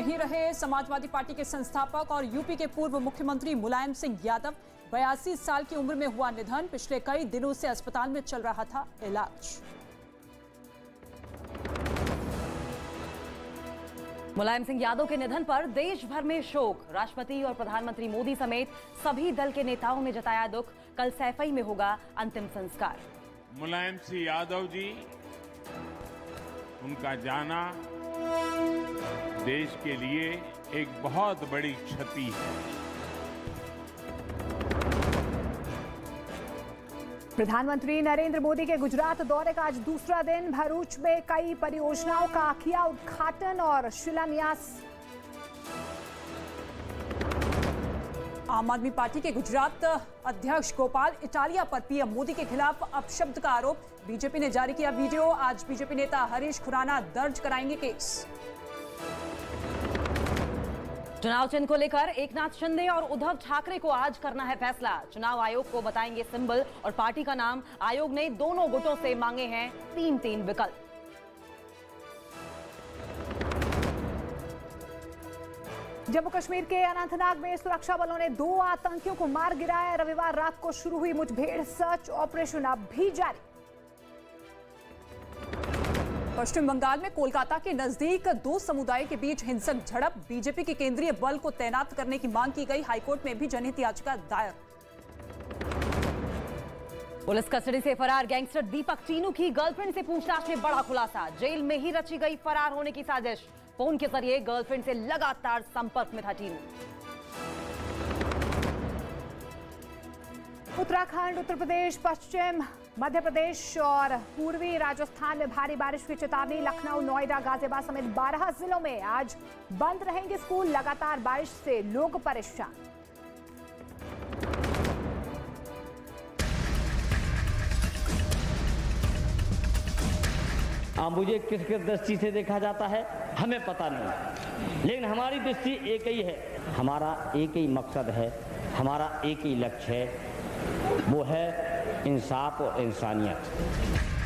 वहीं रहे समाजवादी पार्टी के संस्थापक और यूपी के पूर्व मुख्यमंत्री मुलायम सिंह यादव बयासी साल की उम्र में हुआ निधन। पिछले कई दिनों से अस्पताल में चल रहा था इलाज। मुलायम सिंह यादव के निधन पर देश भर में शोक। राष्ट्रपति और प्रधानमंत्री मोदी समेत सभी दल के नेताओं ने जताया दुख। कल सैफई में होगा अंतिम संस्कार। मुलायम सिंह यादव जी उनका जाना देश के लिए एक बहुत बड़ी क्षति है। प्रधानमंत्री नरेंद्र मोदी के गुजरात दौरे का आज दूसरा दिन भरूच में कई परियोजनाओं का किया उद्घाटन और शिलान्यास। आम आदमी पार्टी के गुजरात अध्यक्ष गोपाल इटालिया पर पीएम मोदी के खिलाफ अपशब्द का आरोप। बीजेपी ने जारी किया वीडियो। आज बीजेपी नेता हरीश खुराना दर्ज कराएँगे केस। चुनाव चिन्ह को लेकर एकनाथ शिंदे और उद्धव ठाकरे को आज करना है फैसला। चुनाव आयोग को बताएँगे सिंबल और पार्टी का नाम। आयोग ने दोनों गुटों से मांगे हैं तीन तीन विकल्प। जम्मू कश्मीर के अनंतनाग में सुरक्षा बलों ने दो आतंकियों को मार गिराया। रविवार रात को शुरू हुई मुठभेड़। सर्च ऑपरेशन अब भी जारी। पश्चिम बंगाल में कोलकाता के नज़दीक दो समुदाय के बीच हिंसक झड़प। बीजेपी के केंद्रीय बल को तैनात करने की मांग की गई। हाईकोर्ट में भी जनहित याचिका दायर। पुलिस कस्टडी से फरार गैंगस्टर दीपक चीनू की गर्लफ्रेंड से पूछताछ में बड़ा खुलासा। जेल में ही रची गई फरार होने की साजिश। फ़ोन के ज़रिए गर्लफ्रेंड से लगातार संपर्क में था चीनू। उत्तराखंड, उत्तर प्रदेश, पश्चिम, मध्य प्रदेश और पूर्वी राजस्थान में भारी बारिश की चेतावनी। लखनऊ, नोएडा, गाजियाबाद समेत 12 जिलों में आज बंद रहेंगे स्कूल। लगातार बारिश से लोग परेशान। हाँ मुझे किस किस दृष्टि से देखा जाता है, हमें पता नहीं। लेकिन हमारी दृष्टि एक ही है। हमारा एक ही मकसद है, हमारा एक ही लक्ष्य है वो है इंसाफ और इंसानियत।